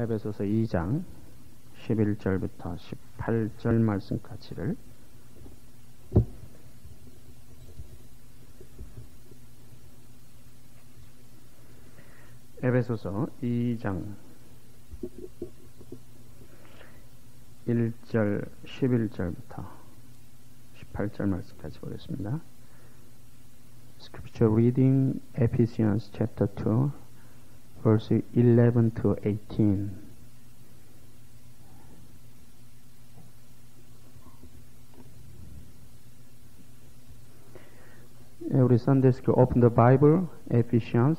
에베소서 2장 11절부터 18절 말씀까지를 에베소서 2장 1절 11절부터 18절 말씀까지 보겠습니다. Scripture reading Ephesians chapter 2 verse 11 to 18. Every Sunday school open the Bible, Ephesians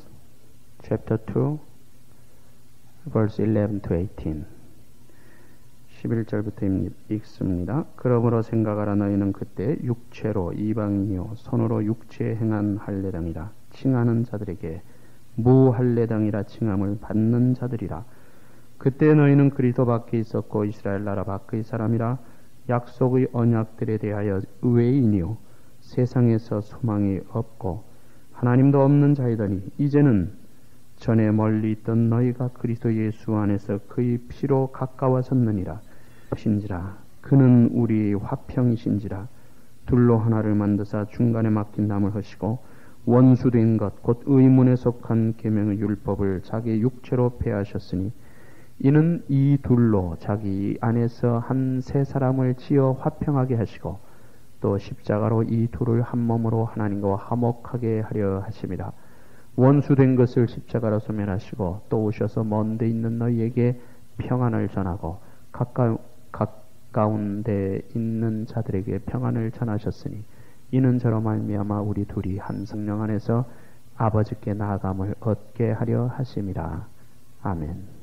chapter 2, verse 11 to 18. 11절부터 읽습니다. 그러므로 생각하라 너희는 그때 육체로 이방이요 손으로 육체에 행한 할례당이라 칭하는 자들에게 무할례당이라 칭함을 받는 자들이라. 그때 너희는 그리스도 밖에 있었고 이스라엘 나라 밖의 사람이라 약속의 언약들에 대하여 의인이요. 세상에서 소망이 없고 하나님도 없는 자이더니 이제는 전에 멀리 있던 너희가 그리스도 예수 안에서 그의 피로 가까워졌느니라. 신지라 그는 우리 화평이신지라. 둘로 하나를 만드사 중간에 막힌 담을 하시고 원수된 것 곧 의문에 속한 계명의 율법을 자기 육체로 폐하셨으니 이는 이 둘로 자기 안에서 한 세 사람을 지어 화평하게 하시고 또 십자가로 이 둘을 한 몸으로 하나님과 화목하게 하려 하심이라 원수된 것을 십자가로 소멸하시고 또 오셔서 먼데 있는 너희에게 평안을 전하고 가까, 가까운 데 있는 자들에게 평안을 전하셨으니 이는 저로 말미암아 우리 둘이 한 성령 안에서 아버지께 나아감을 얻게 하려 하심이라. 아멘.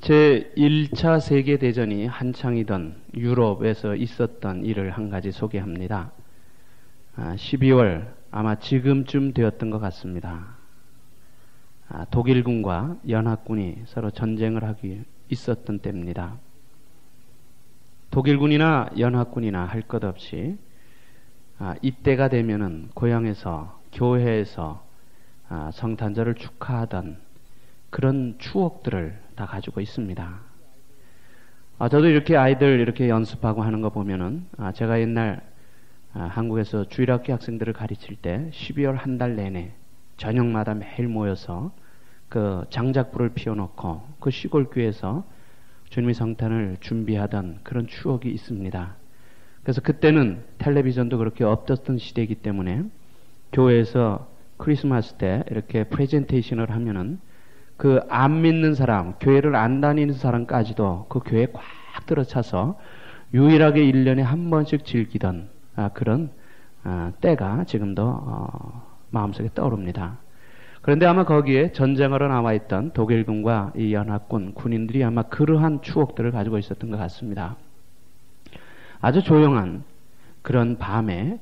제 1차 세계 대전이 한창이던 유럽에서 있었던 일을 한 가지 소개합니다. 12월 아마 지금쯤 되었던 것 같습니다. 독일군과 연합군이 서로 전쟁을 하기 있었던 때입니다. 독일군이나 연합군이나 할 것 없이 아, 이때가 되면은 고향에서 교회에서 아, 성탄절을 축하하던 그런 추억들을 다 가지고 있습니다. 아, 저도 이렇게 아이들 이렇게 연습하고 하는 거 보면은 아, 제가 옛날 아, 한국에서 주일학교 학생들을 가르칠 때 12월 한 달 내내 저녁마다 매일 모여서 그 장작불을 피워놓고 그 시골 교회에서 주님의 성탄을 준비하던 그런 추억이 있습니다. 그래서 그때는 텔레비전도 그렇게 없었던 시대이기 때문에 교회에서 크리스마스 때 이렇게 프레젠테이션을 하면은 그 안 믿는 사람, 교회를 안 다니는 사람까지도 그 교회에 꽉 들어차서 유일하게 1년에 한 번씩 즐기던 아, 그런 아, 때가 지금도 어, 마음속에 떠오릅니다. 그런데 아마 거기에 전쟁하러 나와 있던 독일군과 이 연합군 군인들이 아마 그러한 추억들을 가지고 있었던 것 같습니다. 아주 조용한 그런 밤에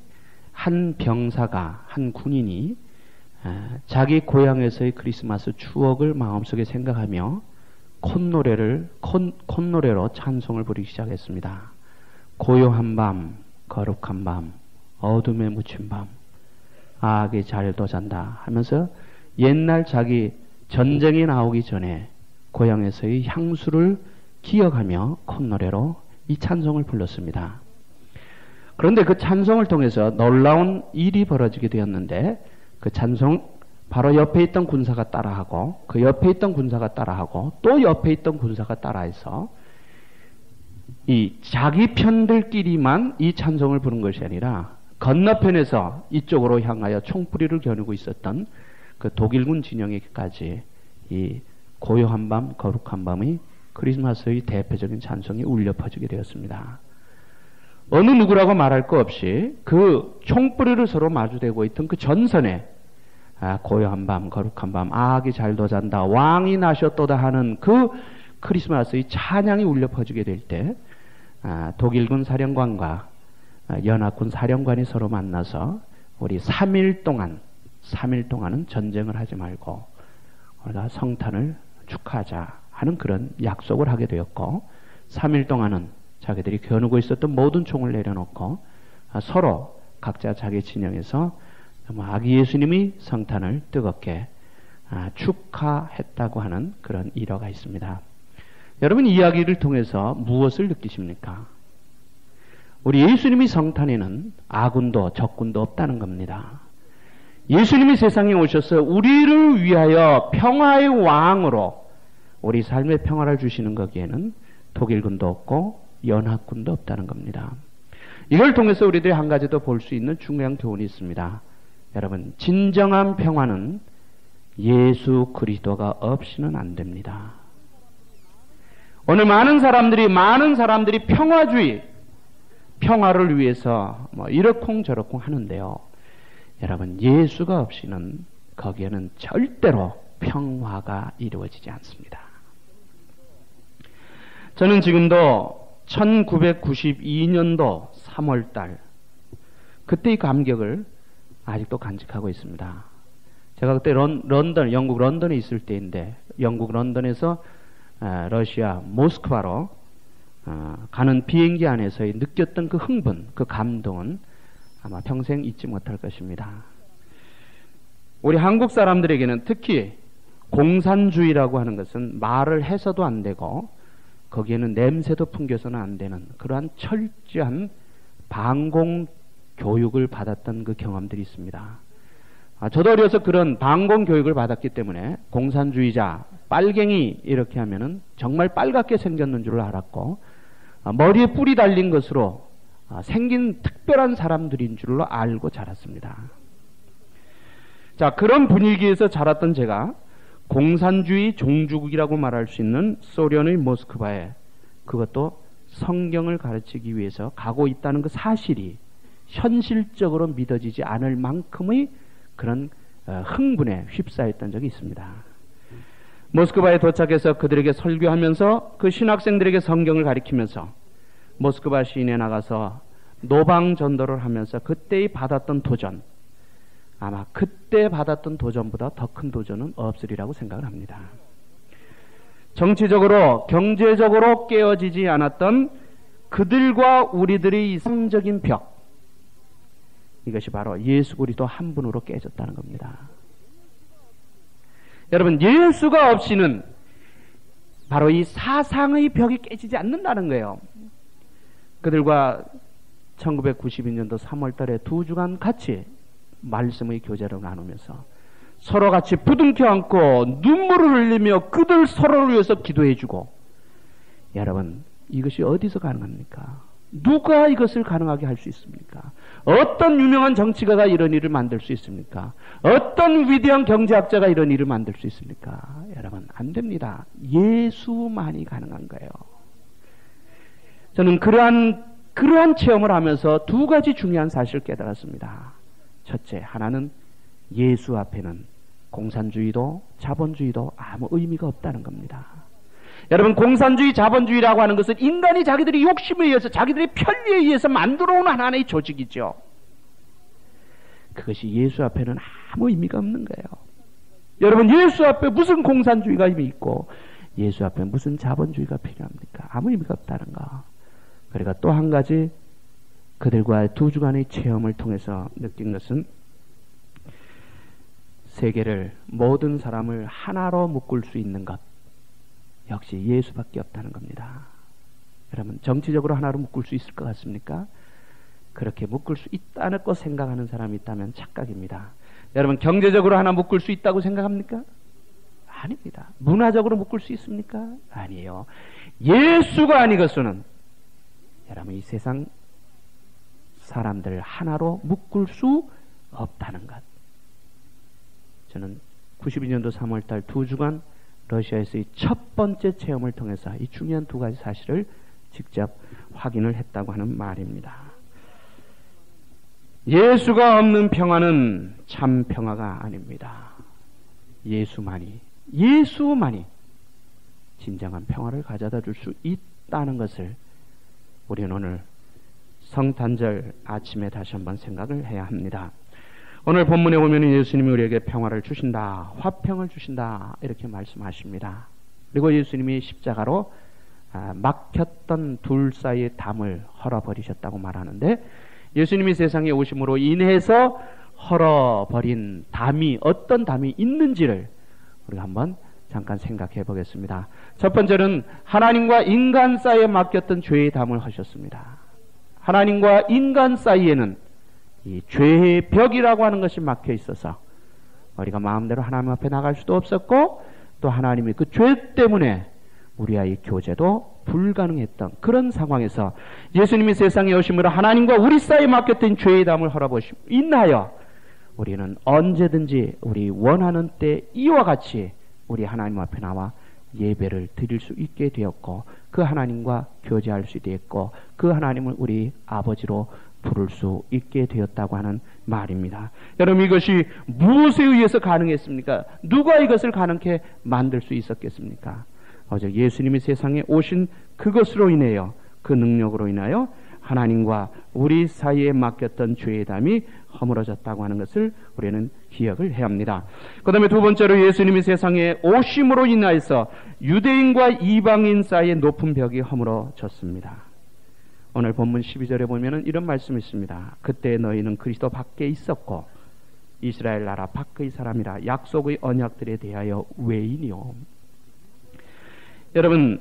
한 병사가 한 군인이 자기 고향에서의 크리스마스 추억을 마음속에 생각하며 콧노래를 콧, 콧노래로 찬송을 부르기 시작했습니다. 고요한 밤, 거룩한 밤, 어둠에 묻힌 밤, 아기 잘도 잔다 하면서 옛날 자기 전쟁이 나오기 전에 고향에서의 향수를 기억하며 콧노래로 이 찬송을 불렀습니다. 그런데 그 찬송을 통해서 놀라운 일이 벌어지게 되었는데 그 찬송 바로 옆에 있던 군사가 따라하고 그 옆에 있던 군사가 따라하고 또 옆에 있던 군사가 따라해서 이 자기 편들끼리만 이 찬송을 부른 것이 아니라 건너편에서 이쪽으로 향하여 총뿌리를 겨누고 있었던 그 독일군 진영에까지 이 고요한 밤, 거룩한 밤의 크리스마스의 대표적인 찬송이 울려 퍼지게 되었습니다. 어느 누구라고 말할 거 없이 그 총뿌리를 서로 마주대고 있던 그 전선에 아, 고요한 밤, 거룩한 밤, 아기 잘도 잔다, 왕이 나셨도다 하는 그 크리스마스의 찬양이 울려 퍼지게 될 때, 아, 독일군 사령관과 아, 연합군 사령관이 서로 만나서 우리 3일 동안 3일 동안은 전쟁을 하지 말고 우리가 성탄을 축하하자 하는 그런 약속을 하게 되었고 3일 동안은 자기들이 겨누고 있었던 모든 총을 내려놓고 아, 서로 각자 자기 진영에서 아기 예수님이 성탄을 뜨겁게 아, 축하했다고 하는 그런 일화가 있습니다. 여러분 이야기를 통해서 무엇을 느끼십니까? 우리 예수님이 성탄에는 아군도 적군도 없다는 겁니다. 예수님이 세상에 오셔서 우리를 위하여 평화의 왕으로 우리 삶의 평화를 주시는 거기에는 독일군도 없고 연합군도 없다는 겁니다. 이걸 통해서 우리들이 한 가지 더 볼 수 있는 중요한 교훈이 있습니다. 여러분, 진정한 평화는 예수 그리스도가 없이는 안 됩니다. 오늘 많은 사람들이 많은 사람들이 평화주의 평화를 위해서 뭐 이러쿵저러쿵 하는데요. 여러분 예수가 없이는 거기에는 절대로 평화가 이루어지지 않습니다. 저는 지금도 1992년도 3월 달 그때의 감격을 아직도 간직하고 있습니다. 제가 그때 런, 던 영국 런던에 있을 때인데 영국 런던에서 아, 러시아 모스크바로 아, 가는 비행기 안에서의 느꼈던 그 흥분, 그 감동은 아마 평생 잊지 못할 것입니다. 우리 한국 사람들에게는 특히 공산주의라고 하는 것은 말을 해서도 안 되고 거기에는 냄새도 풍겨서는 안 되는 그러한 철저한 방공 교육을 받았던 그 경험들이 있습니다. 아, 저도 어려서 그런 방공 교육을 받았기 때문에 공산주의자, 빨갱이 이렇게 하면은 정말 빨갛게 생겼는 줄 알았고 아, 머리에 뿔이 달린 것으로 아, 생긴 특별한 사람들인 줄로 알고 자랐습니다. 자, 그런 분위기에서 자랐던 제가 공산주의 종주국이라고 말할 수 있는 소련의 모스크바에 그것도 성경을 가르치기 위해서 가고 있다는 그 사실이 현실적으로 믿어지지 않을 만큼의 그런 어, 흥분에 휩싸였던 적이 있습니다. 모스크바에 도착해서 그들에게 설교하면서 그 신학생들에게 성경을 가리키면서 모스크바 시인에 나가서 노방 전도를 하면서 그때의 받았던 도전 아마 그때 받았던 도전보다 더 큰 도전은 없으리라고 생각을 합니다. 정치적으로 경제적으로 깨어지지 않았던 그들과 우리들의 이상적인 벽 이것이 바로 예수 그리스도 한 분으로 깨졌다는 겁니다. 여러분 예수가 없이는 바로 이 사상의 벽이 깨지지 않는다는 거예요. 그들과 1992년도 3월 달에 두 주간 같이 말씀의 교제를 나누면서 서로 같이 부둥켜 안고 눈물을 흘리며 그들 서로를 위해서 기도해 주고 여러분 이것이 어디서 가능합니까? 누가 이것을 가능하게 할 수 있습니까? 어떤 유명한 정치가가 이런 일을 만들 수 있습니까? 어떤 위대한 경제학자가 이런 일을 만들 수 있습니까? 여러분, 안 됩니다. 예수만이 가능한 거예요. 저는 그러한, 그러한 체험을 하면서 두 가지 중요한 사실을 깨달았습니다. 첫째, 하나는 예수 앞에는 공산주의도 자본주의도 아무 의미가 없다는 겁니다. 여러분 공산주의 자본주의라고 하는 것은 인간이 자기들이 욕심에 의해서 자기들의 편리에 의해서 만들어 온 하나의 조직이죠. 그것이 예수 앞에는 아무 의미가 없는 거예요. 여러분 예수 앞에 무슨 공산주의가 의미 있고 예수 앞에 무슨 자본주의가 필요합니까? 아무 의미가 없다는 거. 그러니까 또한 가지 그들과의 두 주간의 체험을 통해서 느낀 것은 세계를 모든 사람을 하나로 묶을 수 있는 것 역시 예수밖에 없다는 겁니다. 여러분 정치적으로 하나로 묶을 수 있을 것 같습니까? 그렇게 묶을 수 있다는 것 생각하는 사람이 있다면 착각입니다. 여러분 경제적으로 하나 묶을 수 있다고 생각합니까? 아닙니다. 문화적으로 묶을 수 있습니까? 아니에요. 예수가 아니고서는 여러분 이 세상 사람들 하나로 묶을 수 없다는 것. 저는 92년도 3월 달 두 주간 러시아에서의 첫 번째 체험을 통해서 이 중요한 두 가지 사실을 직접 확인을 했다고 하는 말입니다. 예수가 없는 평화는 참 평화가 아닙니다. 예수만이, 예수만이 진정한 평화를 가져다 줄 수 있다는 것을 우리는 오늘 성탄절 아침에 다시 한번 생각을 해야 합니다. 오늘 본문에 보면 예수님이 우리에게 평화를 주신다, 화평을 주신다 이렇게 말씀하십니다. 그리고 예수님이 십자가로 아, 막혔던 둘 사이의 담을 헐어버리셨다고 말하는데 예수님이 세상에 오심으로 인해서 헐어버린 담이 어떤 담이 있는지를 우리가 한번 잠깐 생각해 보겠습니다. 첫 번째는 하나님과 인간 사이에 맡겼던 죄의 담을 하셨습니다. 하나님과 인간 사이에는 이 죄의 벽이라고 하는 것이 막혀 있어서 우리가 마음대로 하나님 앞에 나갈 수도 없었고 또 하나님이 그 죄 때문에 우리와의 교제도 불가능했던 그런 상황에서 예수님이 세상에 오심으로 하나님과 우리 사이에 맡겼던 죄의 담을 헐어보시 인하여 우리는 언제든지 우리 원하는 때 이와 같이 우리 하나님 앞에 나와 예배를 드릴 수 있게 되었고 그 하나님과 교제할 수 있겠고 그 하나님을 우리 아버지로 부를 수 있게 되었다고 하는 말입니다. 여러분 이것이 무엇에 의해서 가능했습니까? 누가 이것을 가능케 만들 수 있었겠습니까? 어제 예수님이 세상에 오신 그것으로 인하여 그 능력으로 인하여 하나님과 우리 사이에 맡겼던 죄의 담이 허물어졌다고 하는 것을 우리는 기억을 해야 합니다. 그 다음에 두 번째로 예수님이 세상에 오심으로 인하여서 유대인과 이방인 사이의 높은 벽이 허물어졌습니다. 오늘 본문 12절에 보면 이런 말씀이 있습니다. 그때 너희는 그리스도 밖에 있었고 이스라엘 나라 밖의 사람이라 약속의 언약들에 대하여 외인이요. 여러분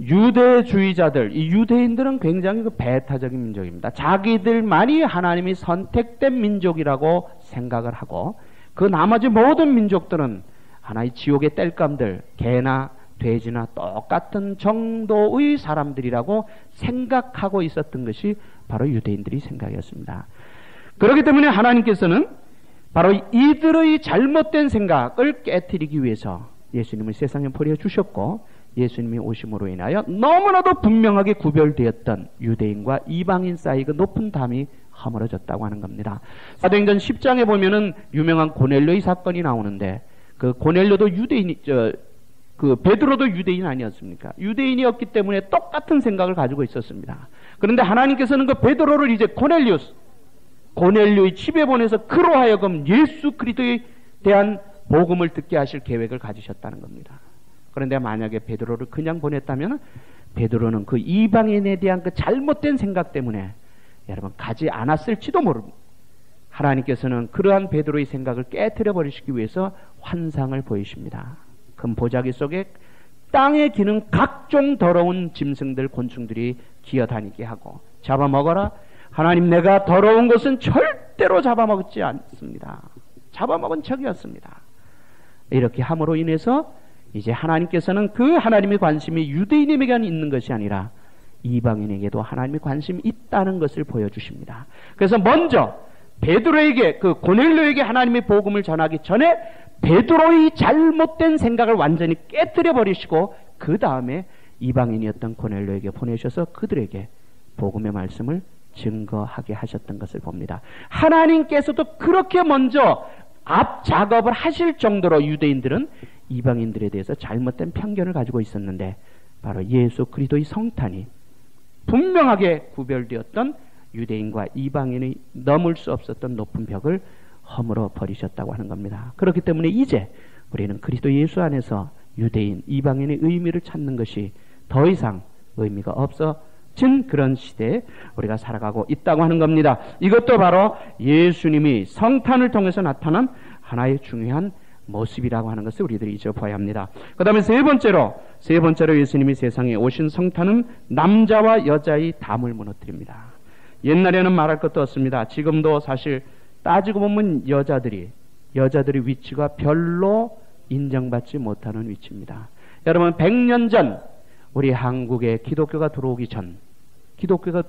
유대주의자들, 이 유대인들은 굉장히 그 배타적인 민족입니다. 자기들만이 하나님이 선택된 민족이라고 생각을 하고 그 나머지 모든 민족들은 하나의 지옥의 땔감들, 개나 돼지나 똑같은 정도의 사람들이라고 생각하고 있었던 것이 바로 유대인들의 생각이었습니다. 그렇기 때문에 하나님께서는 바로 이들의 잘못된 생각을 깨뜨리기 위해서 예수님을 세상에 보내주셨고 예수님이 오심으로 인하여 너무나도 분명하게 구별되었던 유대인과 이방인 사이 그 높은 담이 허물어졌다고 하는 겁니다. 사도행전 10장에 보면은 유명한 고넬료의 사건이 나오는데 그 고넬료도 유대인이 저, 그 베드로도 유대인 아니었습니까? 유대인이었기 때문에 똑같은 생각을 가지고 있었습니다. 그런데 하나님께서는 그 베드로를 이제 고넬리우스 고넬료의 집에 보내서 그로 하여금 예수 그리스도에 대한 복음을 듣게 하실 계획을 가지셨다는 겁니다. 그런데 만약에 베드로를 그냥 보냈다면 베드로는 그 이방인에 대한 그 잘못된 생각 때문에 여러분 가지 않았을지도 모릅니다. 하나님께서는 그러한 베드로의 생각을 깨뜨려 버리시기 위해서 환상을 보이십니다. 금 보자기 속에 땅에 기는 각종 더러운 짐승들 곤충들이 기어다니게 하고 잡아먹어라. 하나님 내가 더러운 것은 절대로 잡아먹지 않습니다. 잡아먹은 척이었습니다. 이렇게 함으로 인해서 이제 하나님께서는 그 하나님의 관심이 유대인에게만 있는 것이 아니라 이방인에게도 하나님의 관심이 있다는 것을 보여주십니다. 그래서 먼저 베드로에게 그 고넬료에게 하나님의 복음을 전하기 전에 베드로의 잘못된 생각을 완전히 깨뜨려 버리시고 그 다음에 이방인이었던 고넬료에게 보내셔서 그들에게 복음의 말씀을 증거하게 하셨던 것을 봅니다. 하나님께서도 그렇게 먼저 앞 작업을 하실 정도로 유대인들은 이방인들에 대해서 잘못된 편견을 가지고 있었는데 바로 예수 그리스도의 성탄이 분명하게 구별되었던 유대인과 이방인이 넘을 수 없었던 높은 벽을 허물어 버리셨다고 하는 겁니다. 그렇기 때문에 이제 우리는 그리스도 예수 안에서 유대인, 이방인의 의미를 찾는 것이 더 이상 의미가 없어진 그런 시대에 우리가 살아가고 있다고 하는 겁니다. 이것도 바로 예수님이 성탄을 통해서 나타난 하나의 중요한 모습이라고 하는 것을 우리들이 잊어봐야 합니다. 그 다음에 세 번째로, 세 번째로 예수님이 세상에 오신 성탄은 남자와 여자의 담을 무너뜨립니다. 옛날에는 말할 것도 없습니다. 지금도 사실 따지고 보면 여자들이, 여자들의 위치가 별로 인정받지 못하는 위치입니다. 여러분, 100년 전, 우리 한국에 기독교가 들어오기 전, 기독교가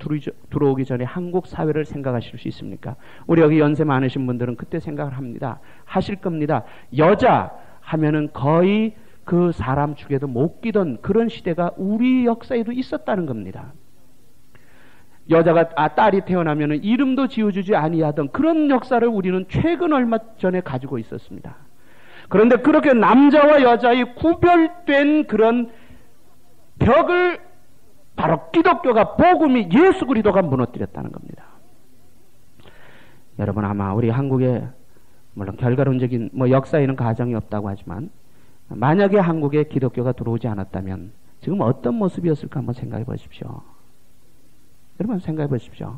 들어오기 전에 한국 사회를 생각하실 수 있습니까? 우리 여기 연세 많으신 분들은 그때 생각을 합니다. 하실 겁니다. 여자 하면은 거의 그 사람 축에도 못 끼던 그런 시대가 우리 역사에도 있었다는 겁니다. 여자가 아 딸이 태어나면 이름도 지어주지 아니하던 그런 역사를 우리는 최근 얼마 전에 가지고 있었습니다. 그런데 그렇게 남자와 여자의 구별된 그런 벽을 바로 기독교가 복음이 예수 그리스도가 무너뜨렸다는 겁니다. 여러분 아마 우리 한국에 물론 결과론적인 뭐 역사에는 가정이 없다고 하지만 만약에 한국에 기독교가 들어오지 않았다면 지금 어떤 모습이었을까 한번 생각해 보십시오. 여러분 생각해 보십시오.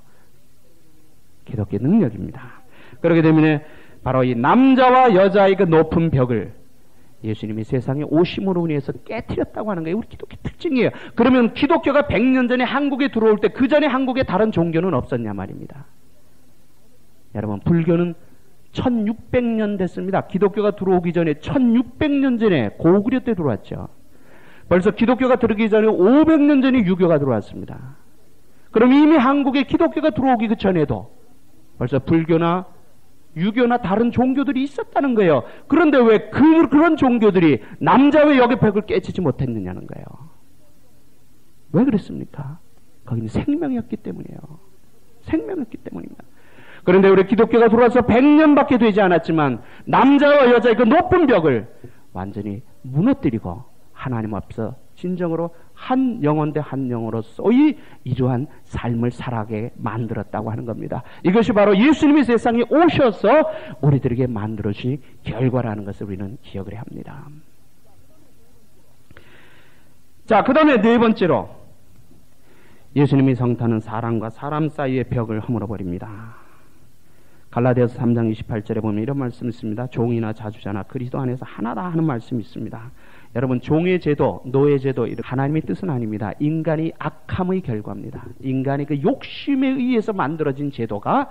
기독교 능력입니다. 그렇기 때문에 바로 이 남자와 여자의 그 높은 벽을 예수님이 세상에 오심으로 인해서 깨뜨렸다고 하는 거예요. 우리 기독교 특징이에요. 그러면 기독교가 100년 전에 한국에 들어올 때 그 전에 한국에 다른 종교는 없었냐 말입니다. 여러분 불교는 1600년 됐습니다. 기독교가 들어오기 전에 1600년 전에 고구려 때 들어왔죠. 벌써 기독교가 들어오기 전에 500년 전에 유교가 들어왔습니다. 그럼 이미 한국에 기독교가 들어오기 그 전에도 벌써 불교나 유교나 다른 종교들이 있었다는 거예요. 그런데 왜 그, 그런 종교들이 남자의 역의 벽을 깨치지 못했느냐는 거예요. 왜 그랬습니까? 거기는 생명이었기 때문이에요. 생명이었기 때문입니다. 그런데 우리 기독교가 들어와서 100년밖에 되지 않았지만 남자와 여자의 그 높은 벽을 완전히 무너뜨리고 하나님 앞서 진정으로 한 영혼 대한 영으로서의 이러한 삶을 살아게 만들었다고 하는 겁니다. 이것이 바로 예수님이 세상에 오셔서 우리들에게 만들어 주신 결과라는 것을 우리는 기억을 합니다. 자, 그 다음에 네 번째로 예수님이 성탄은 사람과 사람 사이의 벽을 허물어 버립니다. 갈라디아서 3장 28절에 보면 이런 말씀이 있습니다. 종이나 자주자나 그리스도 안에서 하나다 하는 말씀이 있습니다. 여러분 종의 제도, 노예 제도 하나님의 뜻은 아닙니다. 인간이 악함의 결과입니다. 인간이 그 욕심에 의해서 만들어진 제도가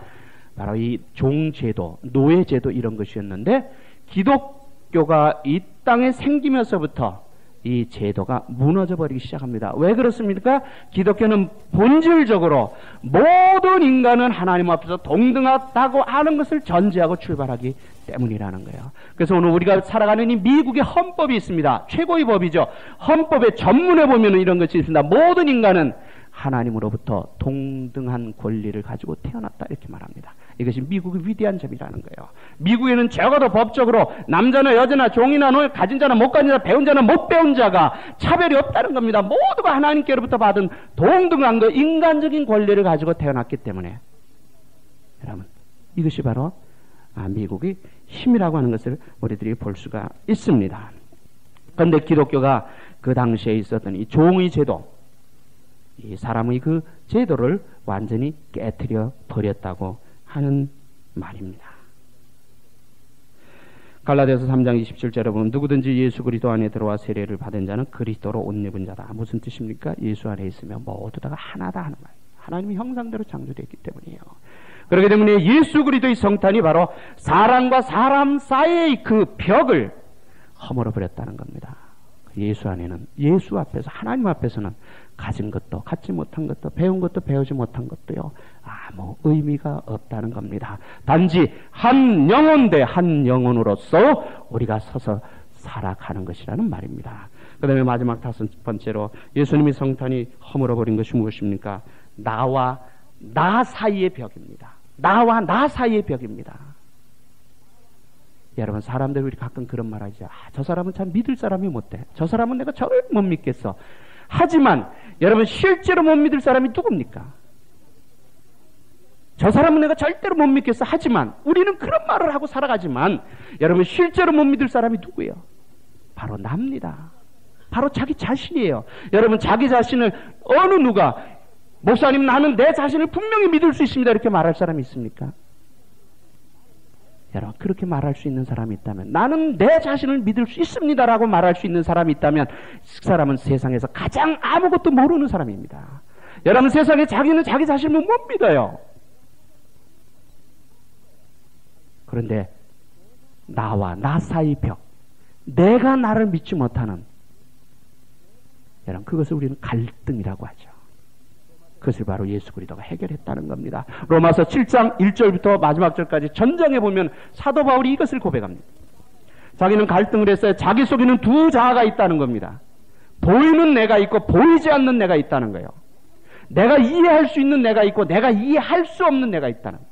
바로 이 종 제도, 노예 제도 이런 것이었는데 기독교가 이 땅에 생기면서부터 이 제도가 무너져 버리기 시작합니다. 왜 그렇습니까? 기독교는 본질적으로 모든 인간은 하나님 앞에서 동등하다고 하는 것을 전제하고 출발하기 때문이라는 거예요. 그래서 오늘 우리가 살아가는 이 미국의 헌법이 있습니다. 최고의 법이죠. 헌법의 전문에 보면 이런 것이 있습니다. 모든 인간은 하나님으로부터 동등한 권리를 가지고 태어났다 이렇게 말합니다. 이것이 미국의 위대한 점이라는 거예요. 미국에는 적어도 법적으로 남자나 여자나 종이나 노 가진 자나 못 가진 자 배운 자나 못 배운 자가 차별이 없다는 겁니다. 모두가 하나님께로부터 받은 동등한 그 인간적인 권리를 가지고 태어났기 때문에 여러분 이것이 바로 아, 미국의 힘이라고 하는 것을 우리들이 볼 수가 있습니다. 그런데 기독교가 그 당시에 있었던 이 종의 제도, 이 사람의 그 제도를 완전히 깨뜨려 버렸다고 하는 말입니다. 갈라디아서 3장 27절에 보면 누구든지 예수 그리스도 안에 들어와 세례를 받은 자는 그리스도로 옷 입은 자다. 무슨 뜻입니까? 예수 안에 있으면 모두 다가 하나다 하는 말. 하나님의 형상대로 창조되었기 때문이에요. 그렇기 때문에 예수 그리스도의 성탄이 바로 사람과 사람 사이의 그 벽을 허물어 버렸다는 겁니다. 예수 안에는 예수 앞에서 하나님 앞에서는 가진 것도 갖지 못한 것도 배운 것도 배우지 못한 것도요 아무 의미가 없다는 겁니다. 단지 한 영혼 대 한 영혼으로서 우리가 서서 살아가는 것이라는 말입니다. 그 다음에 마지막 다섯 번째로 예수님이 성탄이 허물어 버린 것이 무엇입니까? 나와 나 사이의 벽입니다. 나와 나 사이의 벽입니다. 여러분 사람들이 우리 가끔 그런 말 하죠. 아, 저 사람은 참 믿을 사람이 못돼. 저 사람은 내가 저를 못 믿겠어. 하지만 여러분 실제로 못 믿을 사람이 누굽니까? 저 사람은 내가 절대로 못 믿겠어. 하지만 우리는 그런 말을 하고 살아가지만 여러분 실제로 못 믿을 사람이 누구예요? 바로 납니다. 바로 자기 자신이에요. 여러분 자기 자신을 어느 누가 목사님 나는 내 자신을 분명히 믿을 수 있습니다. 이렇게 말할 사람이 있습니까? 여러분 그렇게 말할 수 있는 사람이 있다면 나는 내 자신을 믿을 수 있습니다라고 말할 수 있는 사람이 있다면 그 사람은 세상에서 가장 아무것도 모르는 사람입니다. 여러분 세상에 자기는 자기 자신을 못 믿어요. 그런데 나와 나 사이 벽, 내가 나를 믿지 못하는 여러분 그것을 우리는 갈등이라고 하죠. 그것을 바로 예수 그리스도가 해결했다는 겁니다. 로마서 7장 1절부터 마지막 절까지 전장에 보면 사도 바울이 이것을 고백합니다. 자기는 갈등을 했어요. 자기 속에는 두 자아가 있다는 겁니다. 보이는 내가 있고 보이지 않는 내가 있다는 거예요. 내가 이해할 수 있는 내가 있고 내가 이해할 수 없는 내가 있다는 거예요.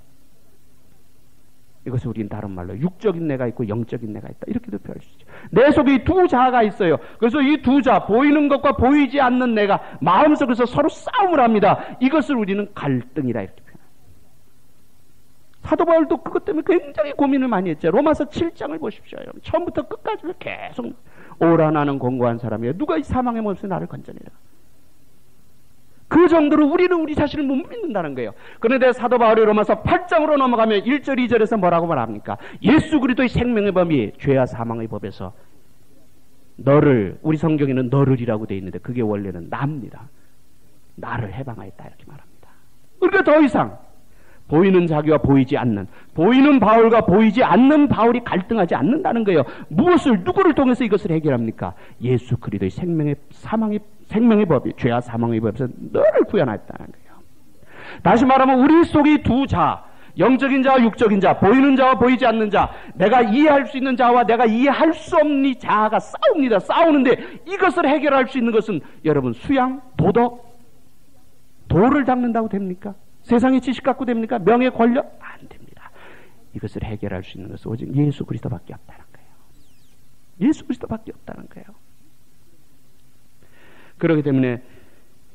이것을 우리는 다른 말로 육적인 내가 있고 영적인 내가 있다. 이렇게도 표현할 수 있죠. 내 속에 두 자아가 있어요. 그래서 이 두 자, 보이는 것과 보이지 않는 내가 마음속에서 서로 싸움을 합니다. 이것을 우리는 갈등이라 이렇게 표현합니다. 사도 바울도 그것 때문에 굉장히 고민을 많이 했죠. 로마서 7장을 보십시오. 여러분. 처음부터 끝까지 계속 오라 나는 공고한 사람이에요. 누가 이 사망의 몸에서 나를 건져내라. 그 정도로 우리는 우리 자신을 못 믿는다는 거예요. 그런데 사도 바울이 로마서 8장으로 넘어가면 1절, 2절에서 뭐라고 말합니까? 예수 그리스도의 생명의 범위, 죄와 사망의 법에서 너를 우리 성경에는 너를이라고 돼 있는데 그게 원래는 나입니다. 나를 해방하였다 이렇게 말합니다. 그러니까 더 이상 보이는 자기와 보이지 않는 보이는 바울과 보이지 않는 바울이 갈등하지 않는다는 거예요. 무엇을 누구를 통해서 이것을 해결합니까? 예수 그리스도의 생명의 사망의 생명의 법이 죄와 사망의 법에서 너를 구현하였다는 거예요. 다시 말하면 우리 속의 두 자, 영적인 자와 육적인 자, 보이는 자와 보이지 않는 자, 내가 이해할 수 있는 자와 내가 이해할 수 없는 자가 싸웁니다. 싸우는데 이것을 해결할 수 있는 것은 여러분 수양, 도덕, 도를 닦는다고 됩니까? 세상의 지식 갖고 됩니까? 명예, 권력? 안 됩니다. 이것을 해결할 수 있는 것은 오직 예수 그리스도밖에 없다는 거예요. 예수 그리스도밖에 없다는 거예요. 그렇기 때문에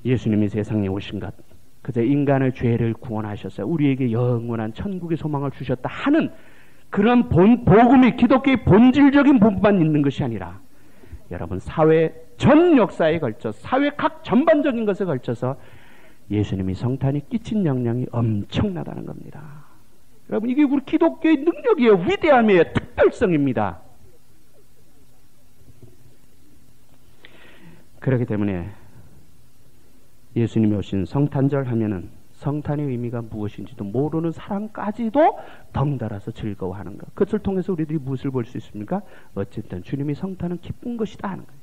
예수님이 세상에 오신 것, 그저 인간의 죄를 구원하셨어요. 우리에게 영원한 천국의 소망을 주셨다 하는 그런 본, 복음이 기독교의 본질적인 부분만 있는 것이 아니라 여러분 사회 전 역사에 걸쳐 사회 각 전반적인 것에 걸쳐서 예수님이 성탄이 끼친 영향이 엄청나다는 겁니다. 여러분 이게 우리 기독교의 능력이에요. 위대함이에요. 특별성입니다. 그렇기 때문에 예수님이 오신 성탄절 하면은 성탄의 의미가 무엇인지도 모르는 사람까지도 덩달아서 즐거워하는 것. 그것을 통해서 우리들이 무엇을 볼 수 있습니까? 어쨌든 주님이 성탄은 기쁜 것이다 하는 거예요.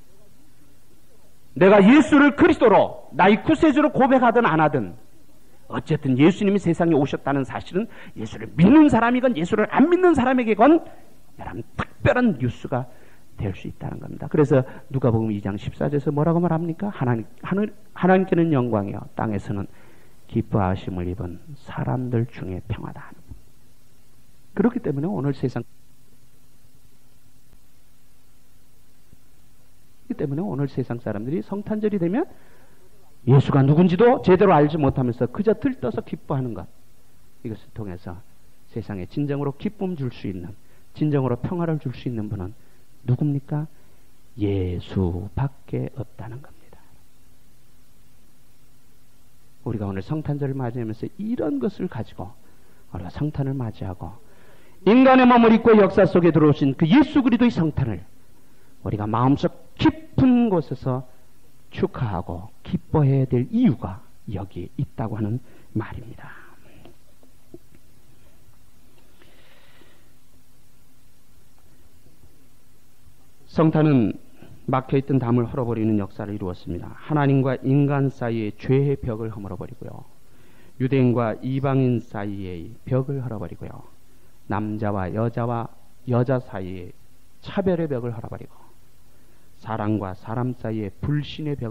내가 예수를 그리스도로 나의 구세주로 고백하든 안 하든 어쨌든 예수님이 세상에 오셨다는 사실은 예수를 믿는 사람이건 예수를 안 믿는 사람에게건 여러분 특별한 뉴스가 될 수 있다는 겁니다. 그래서 누가복음 2장 14절에서 뭐라고 말합니까? 하나님 하늘 하나님께는 영광이요 땅에서는 기뻐하심을 입은 사람들 중에 평화다. 그렇기 때문에 오늘 세상 때문에 오늘 세상 사람들이 성탄절이 되면 예수가 누군지도 제대로 알지 못하면서 그저 들떠서 기뻐하는 것. 이것을 통해서 세상에 진정으로 기쁨 줄 수 있는, 진정으로 평화를 줄 수 있는 분은 누굽니까? 예수밖에 없다는 겁니다. 우리가 오늘 성탄절을 맞이하면서 이런 것을 가지고 우리가 성탄을 맞이하고 인간의 몸을 입고 역사 속에 들어오신 그 예수 그리도의 성탄을 우리가 마음속 깊은 곳에서 축하하고 기뻐해야 될 이유가 여기 있다고 하는 말입니다. 성탄은 막혀있던 담을 헐어버리는 역사를 이루었습니다. 하나님과 인간 사이의 죄의 벽을 허물어버리고요. 유대인과 이방인 사이의 벽을 헐어버리고요. 남자와 여자와 여자 사이의 차별의 벽을 헐어버리고 사람과 사람 사이의 불신의 벽을